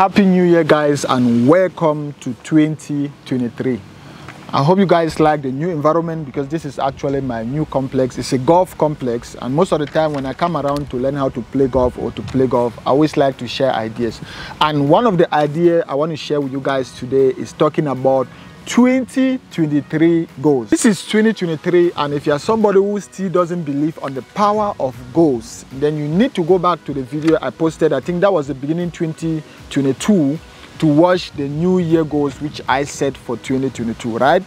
Happy New Year, guys, and welcome to 2023. I hope you guys like the new environment because this is actually my new complex. It's a golf complex, and most of the time when I come around to learn how to play golf or to play golf, I always like to share ideas. And one of the idea I want to share with you guys today is talking about 2023 goals. This is 2023 and if you're somebody who still doesn't believe on the power of goals, then you need to go back to the video I posted. I think that was the beginning 2022 to watch the new year goals which I set for 2022, right?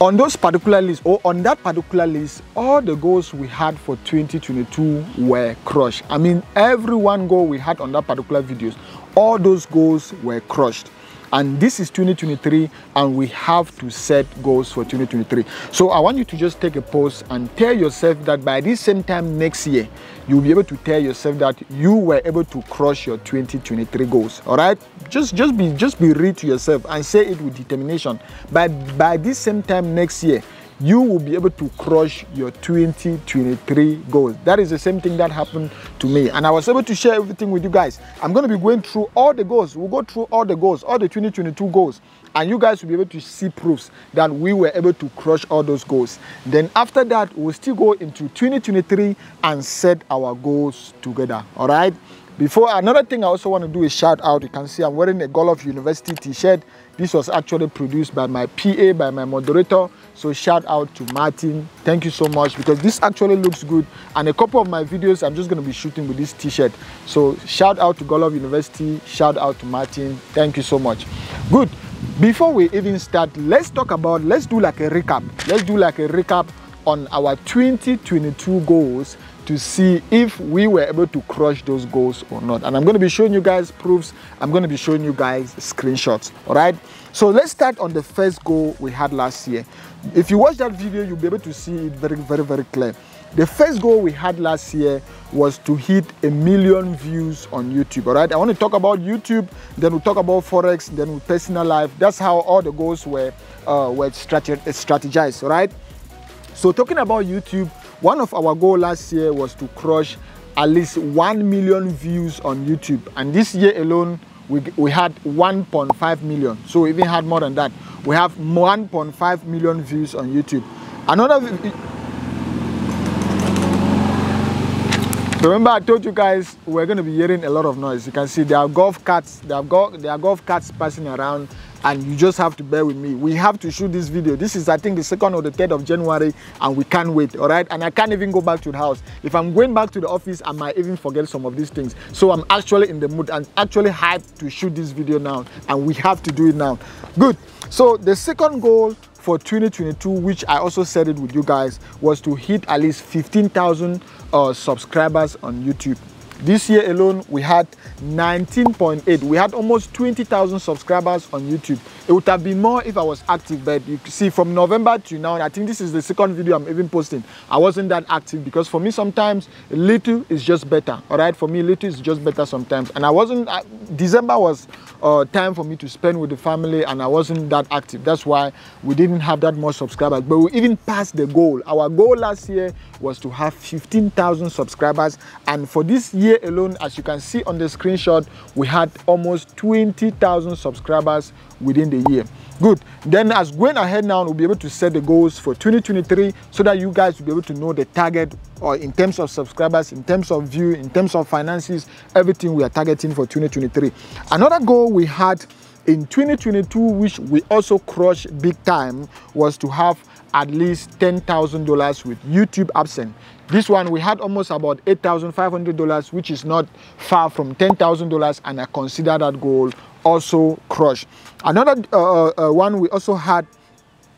On those particular lists or on that particular list, all the goals we had for 2022 were crushed. I mean, every one goal we had on that particular videos, all those goals were crushed and this is 2023 and we have to set goals for 2023 so i want you to just take a pause and tell yourself that by this same time next year you'll be able to tell yourself that you were able to crush your 2023 goals. All right? Just just be just be real to yourself and say it with determination. By by this same time next year you will be able to crush your 2023 goals. That is the same thing that happened to me. And I was able to share everything with you guys. I'm going to be going through all the goals. We'll go through all the goals, all the 2022 goals. And you guys will be able to see proofs that we were able to crush all those goals. Then after that, we'll still go into 2023 and set our goals together. All right? Before another thing I also want to do is shout out. You can see I'm wearing a Godlove University t-shirt. This was actually produced by my PA, by my moderator. So shout out to Martin. Thank you so much because this actually looks good. And a couple of my videos I'm just going to be shooting with this t-shirt. So shout out to Golf University. Shout out to Martin. Thank you so much. Good. Before we even start, let's talk about, let's do like a recap. Let's do like a recap on our 2022 goals to see if we were able to crush those goals or not. And I'm going to be showing you guys proofs. I'm going to be showing you guys screenshots. All right. So let's start on the first goal we had last year. If you watch that video, you'll be able to see it very, very, very clear. The first goal we had last year was to hit a million views on YouTube. All right. I want to talk about YouTube, then we'll talk about Forex, then we'll personal life. That's how all the goals were, uh, were strategized. All right. So talking about YouTube, one of our goal last year was to crush at least 1 million views on YouTube. And this year alone, we, we had 1.5 million. So we even had more than that. We have 1.5 million views on YouTube. Another Remember, I told you guys we're going to be hearing a lot of noise. You can see there are golf carts, there are, go there are golf carts passing around, and you just have to bear with me. We have to shoot this video. This is, I think, the second or the third of January, and we can't wait. All right, and I can't even go back to the house. If I'm going back to the office, I might even forget some of these things. So I'm actually in the mood and actually hyped to shoot this video now, and we have to do it now. Good. So the second goal for 2022, which I also said it with you guys, was to hit at least 15,000 uh, subscribers on YouTube. This year alone, we had 19.8. We had almost 20,000 subscribers on YouTube. It would have been more if I was active, but you see from November to now, I think this is the second video I'm even posting. I wasn't that active because for me, sometimes little is just better. All right, for me, little is just better sometimes. And I wasn't, uh, December was uh, time for me to spend with the family and I wasn't that active. That's why we didn't have that much subscribers, but we even passed the goal. Our goal last year was to have 15,000 subscribers. And for this year alone, as you can see on the screenshot, we had almost 20,000 subscribers within the year. Good. Then as going ahead now, we'll be able to set the goals for 2023 so that you guys will be able to know the target or in terms of subscribers, in terms of view, in terms of finances, everything we are targeting for 2023. Another goal we had in 2022, which we also crushed big time, was to have at least $10,000 with YouTube AdSense. This one, we had almost about $8,500, which is not far from $10,000, and I consider that goal also crushed. Another uh, uh, one we also had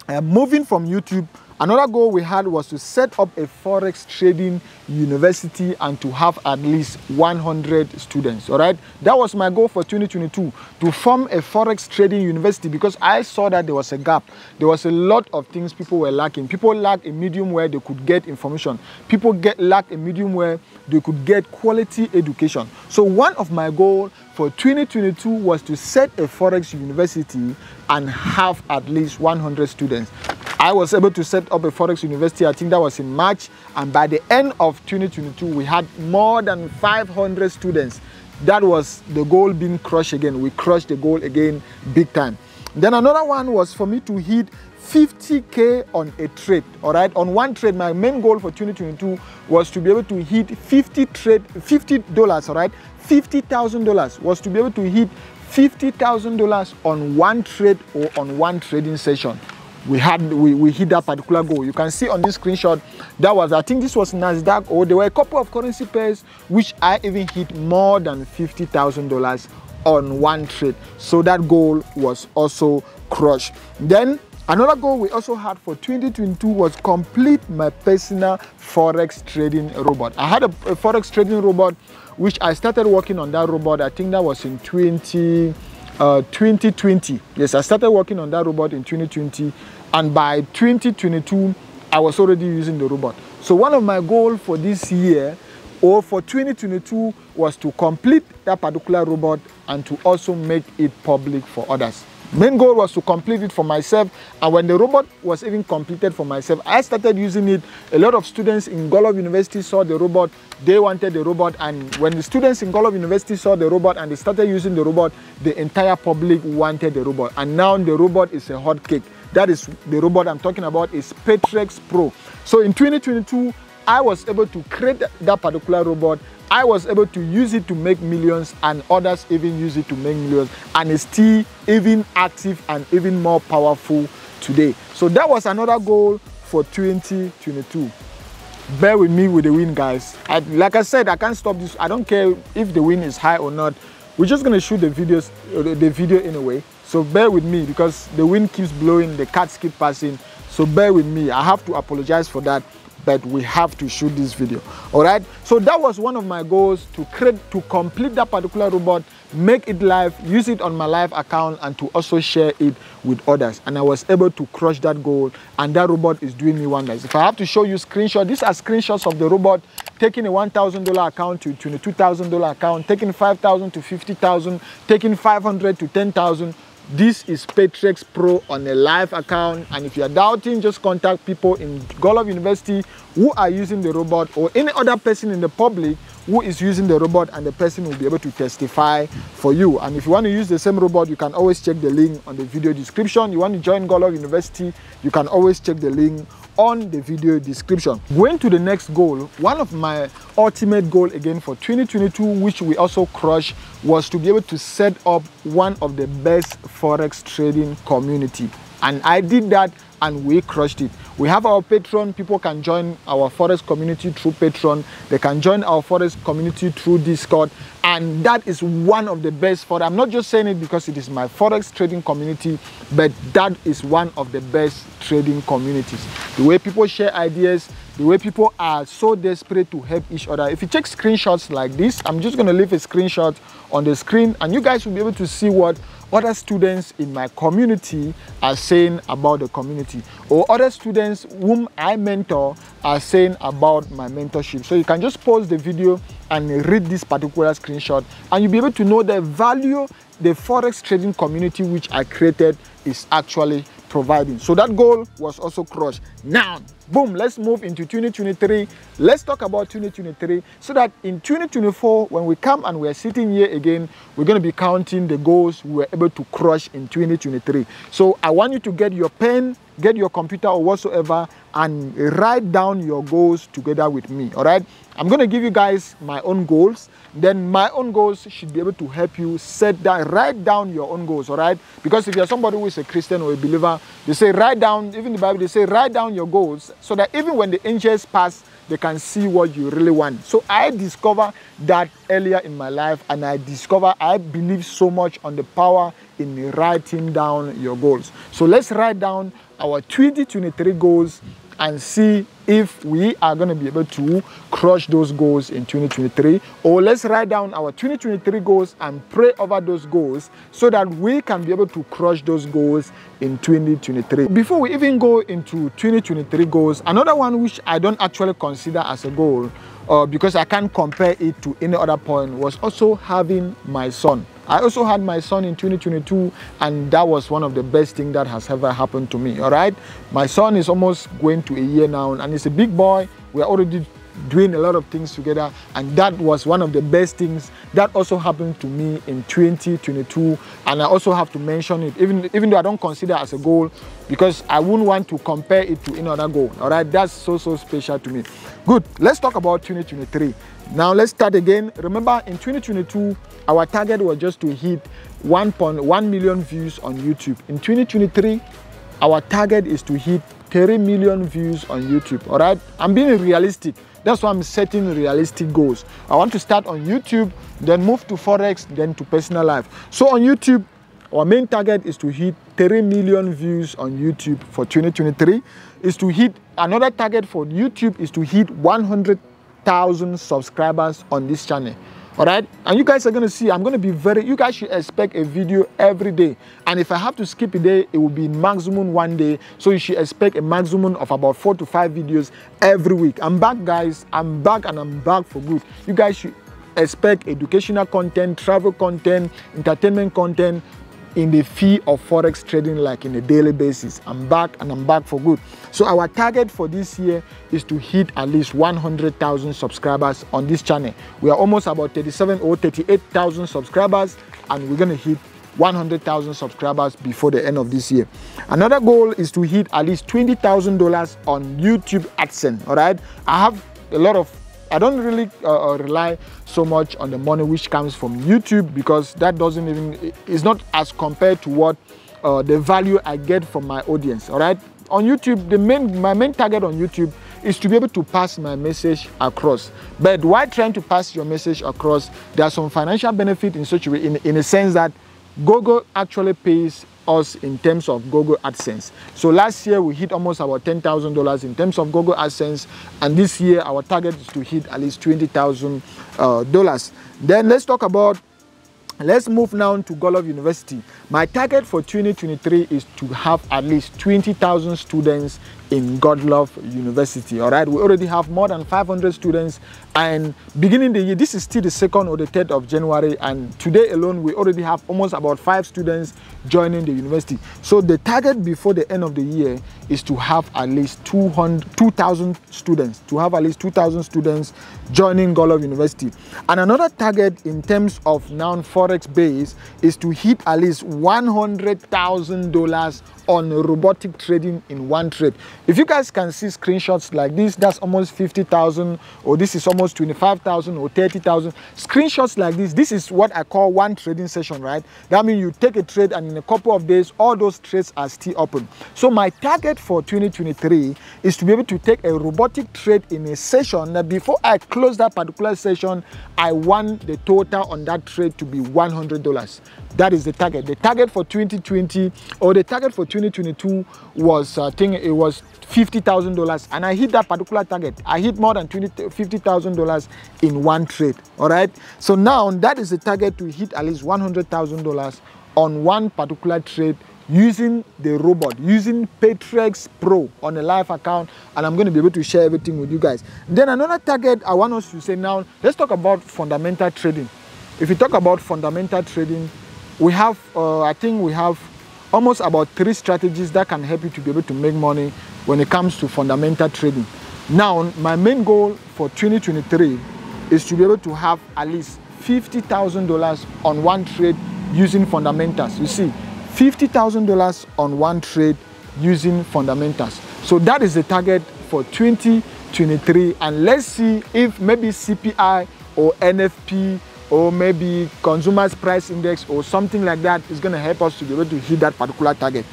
uh, moving from YouTube Another goal we had was to set up a forex trading university and to have at least 100 students. All right, that was my goal for 2022 to form a forex trading university because I saw that there was a gap. There was a lot of things people were lacking. People lack a medium where they could get information. People get lack a medium where they could get quality education. So one of my goals for 2022 was to set a forex university and have at least 100 students. I was able to set up a Forex University, I think that was in March, and by the end of 2022, we had more than 500 students that was the goal being crushed again. We crushed the goal again big time. Then another one was for me to hit 50k on a trade all right on one trade my main goal for 2022 was to be able to hit 50 trade 50 dollars all right 50 thousand dollars was to be able to hit 50 thousand dollars on one trade or on one trading session we had we, we hit that particular goal you can see on this screenshot that was i think this was nasdaq or there were a couple of currency pairs which i even hit more than 50 thousand dollars on one trade so that goal was also crushed then Another goal we also had for 2022 was complete my personal forex trading robot. I had a, a, forex trading robot which I started working on that robot. I think that was in 20, uh, 2020. Yes, I started working on that robot in 2020 and by 2022 I was already using the robot. So one of my goals for this year or for 2022 was to complete that particular robot and to also make it public for others. Main goal was to complete it for myself and when the robot was even completed for myself, I started using it. A lot of students in Godlove University saw the robot, they wanted the robot and when the students in Godlove University saw the robot and they started using the robot, the entire public wanted the robot and now the robot is a hot cake. That is the robot I'm talking about is Patrex Pro. So in 2022, I was able to create that particular robot I was able to use it to make millions and others even use it to make millions and it's still even active and even more powerful today. So that was another goal for 2022. Bear with me with the win guys. I, like I said, I can't stop this. I don't care if the win is high or not. We're just gonna shoot the videos, uh, the video anyway. So bear with me because the wind keeps blowing, the cats keep passing. So bear with me. I have to apologize for that but we have to shoot this video all right? So that was one of my goals to create to complete that particular robot make it live use it on my live account and to also share it with others. And i was able to crush that goal and that robot is doing me wonders. If i have to show you screenshot these are screenshots of the robot taking a $1000 account to $22000 account taking 5000 to 50000 taking 500 to 10000 this is Patrex Pro on a live account. And if you're doubting, just contact people in Godlove University who are using the robot or any other person in the public who is using the robot and the person will be able to testify for you. And if you want to use the same robot, you can always check the link on the video description. You want to join Godlove University, you can always check the link on the video description. Going to the next goal, one of my ultimate goal again for 2022, which we also crushed, was to be able to set up one of the best Forex trading community. And I did that and we crushed it. We have our Patreon. People can join our forex community through Patreon. They can join our forex community through Discord. And that is one of the best for I'm not just saying it because it is my Forex trading community, but that is one of the best trading communities. The way people share ideas, the way people are so desperate to help each other. If you take screenshots like this, I'm just going to leave a screenshot on the screen and you guys will be able to see what other students in my community are saying about the community or other students whom I mentor are saying about my mentorship. So you can just pause the video and read this particular screenshot and you'll be able to know the value the forex trading community which I created is actually providing. So that goal was also crushed. Now, boom, let's move into 2023. Let's talk about 2023 so that in 2024, when we come and we're sitting here again, we're going to be counting the goals we were able to crush in 2023. So I want you to get your pen, get your computer or whatsoever and write down your goals together with me, all right? I'm going to give you guys my own goals. Then my own goals should be able to help you set that, write down your own goals, all right? Because if you're somebody who is a Christian or a believer, they say write down, even the Bible, they say write down your goals so that even when the angels pass, they can see what you really want. So I discovered that earlier in my life and I discover I believe so much on the power in writing down your goals. So let's write down our 2023 goals and see if we are going to be able to crush those goals in 2023 or let's write down our 2023 goals and pray over those goals so that we can be able to crush those goals in 2023 before we even go into 2023 goals another one which i don't actually consider as a goal uh, because I can't compare it to any other point was also having my son. I also had my son in 2022 and that was one of the best things that has ever happened to me, all right? My son is almost going to a year now and he's a big boy. We're already doing a lot of things together and that was one of the best things that also happened to me in 2022 and i also have to mention it even even though i don't consider as a goal because i wouldn't want to compare it to another goal all right that's so so special to me good let's talk about 2023 now let's start again remember in 2022 our target was just to hit 1.1 million views on youtube in 2023 our target is to hit 30 million views on youtube all right i'm being realistic that's why I'm setting realistic goals. I want to start on YouTube, then move to Forex, then to personal life. So on YouTube, our main target is to hit 30 million views on YouTube for 2023. Is to hit another target for YouTube is to hit 100,000 subscribers on this channel. All right and you guys are going to see i'm going to be very you guys should expect a video every day. And if i have to skip a day it will be maximum one day. So you should expect a maximum of about four to five videos every week. I'm back guys. I'm back and i'm back for good. You guys should expect educational content travel content entertainment content in the fee of forex trading like in a daily basis i'm back and i'm back for good so our target for this year is to hit at least 100,000 subscribers on this channel we are almost about 37 or 38,000 subscribers and we're going to hit 100,000 subscribers before the end of this year. Another goal is to hit at least $20,000 on YouTube AdSense. All right, I have a lot of I don't really uh, uh, rely so much on the money which comes from YouTube because that doesn't even is not as compared to what uh, the value I get from my audience. All right, on YouTube, the main my main target on YouTube is to be able to pass my message across. But while trying to pass your message across, there are some financial benefit in such a way, in, in a sense that Google actually pays us in terms of Google AdSense. So last year we hit almost about $10,000 in terms of Google AdSense and this year our target is to hit at least $20,000. Uh, then let's talk about Let's move now to Godlove University. My target for 2023 is to have at least 20,000 students in Godlove University. All right, we already have more than 500 students, and beginning the year, this is still the second or the third of January, and today alone we already have almost about five students joining the university. So the target before the end of the year is to have at least 2,000 students, to have at least 2,000 students joining Godlove University. And another target in terms of non-forex base is to hit at least $100,000 on robotic trading in one trade. If you guys can see screenshots like this, that's almost 50,000 or this is almost 25,000 or 30,000. Screenshots like this, this is what I call one trading session, right? That means you take a trade and in a couple of days, all those trades are still open. So my target for 2023 is to be able to take a robotic trade in a session that before I close that particular session, I want the total on that trade to be $100. That is the target. The target for 2020 or the target for 2022 was, I think it was $50,000 and I hit that particular target. I hit more than $50,000 in one trade. All right. So now that is the target to hit at least $100,000 on one particular trade using the robot, using Patrex Pro on a live account, and I'm going to be able to share everything with you guys. Then another target I want us to say now, let's talk about fundamental trading. If you talk about fundamental trading, we have, uh, I think we have almost about three strategies that can help you to be able to make money when it comes to fundamental trading. Now, my main goal for 2023 is to be able to have at least $50,000 on one trade using fundamentals. You see, $50,000 on one trade using fundamentals. So that is the target for 2023. And let's see if maybe CPI or NFP or maybe consumers price index or something like that is going to help us to be able to hit that particular target.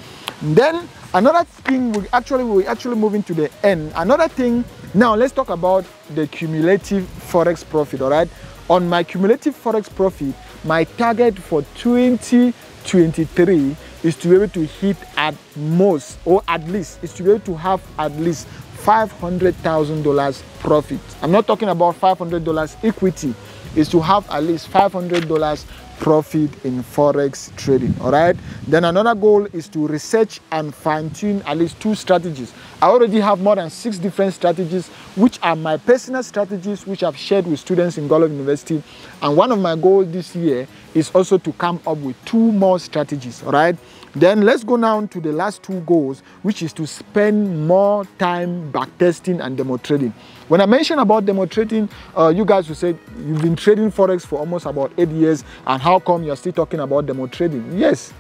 Then another thing we actually we actually moving to the end. Another thing now let's talk about the cumulative forex profit all right? On my cumulative forex profit my target for 2023 is to be able to hit at most or at least is to be able to have at least $500,000 profit. I'm not talking about $500 equity is to have at least $500 profit in forex trading all right? Then another goal is to research and fine-tune at least two strategies. I already have more than six different strategies which are my personal strategies which i've shared with students in Godlove University. And one of my goals this year is also to come up with two more strategies, all right? Then let's go now to the last two goals, which is to spend more time backtesting and demo trading. When I mentioned about demo trading, uh, you guys will say you've been trading Forex for almost about eight years, and how come you're still talking about demo trading? Yes,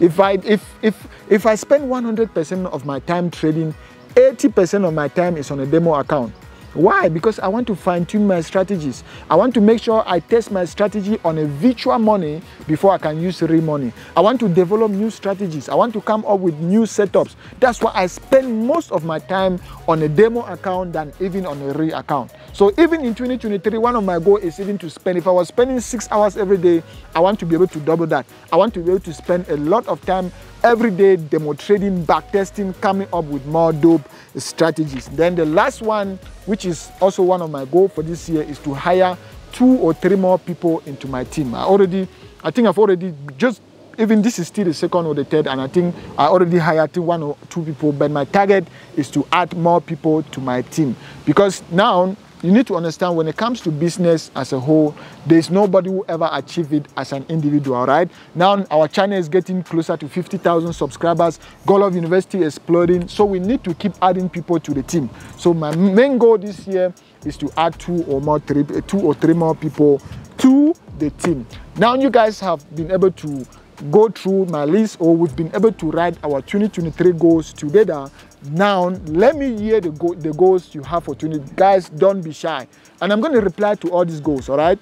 if I, if, if, if I spend 100% of my time trading, 80% of my time is on a demo account. Why? Because I want to fine tune my strategies. I want to make sure I test my strategy on a virtual money before I can use real money. I want to develop new strategies. I want to come up with new setups. That's why I spend most of my time on a demo account than even on a real account. So even in 2023, one of my goals is even to spend, if I was spending six hours every day, I want to be able to double that. I want to be able to spend a lot of time every day demo trading, back testing, coming up with more dope strategies. Then the last one, which is also one of my goals for this year, is to hire two or three more people into my team. I already, I think I've already just even this is still the second or the third, and I think I already hired one or two people, but my target is to add more people to my team because now you need to understand when it comes to business as a whole, there's nobody who ever achieve it as an individual, right? Now our channel is getting closer to 50,000 subscribers. Godlove University is exploding, so we need to keep adding people to the team. So my main goal this year is to add two or more, three, eh, two or three more people to the team. Now you guys have been able to go through my list or we've been able to write our 2023 goals together now let me hear the, go the goals you have for 20 guys don't be shy. And i'm going to reply to all these goals all right?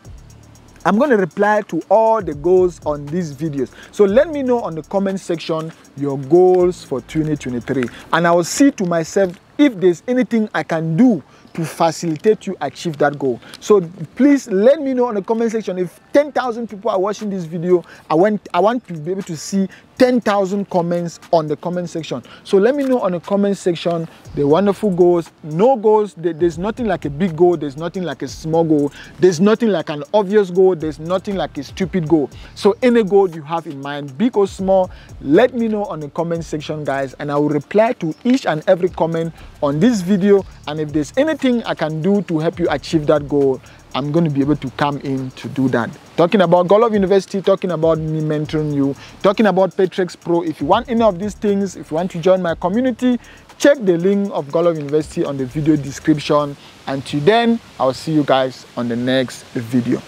I'm going to reply to all the goals on these videos. So let me know on the comment section your goals for 2023 and i will see to myself if there's anything i can do to facilitate you achieve that goal. So please let me know in the comment section if 10,000 people are watching this video. I want I want to be able to see 10,000 comments on the comment section. So let me know on the comment section the wonderful goals. No goals, there's nothing like a big goal, there's nothing like a small goal, there's nothing like an obvious goal, there's nothing like a stupid goal. So any goal you have in mind, big or small, let me know on the comment section guys and I will reply to each and every comment on this video and if there's anything I can do to help you achieve that goal, I'm going to be able to come in to do that. Talking about Godlove University, talking about me mentoring you, talking about Patrex Pro. If you want any of these things, if you want to join my community, check the link of Godlove University on the video description. Until then, I'll see you guys on the next video.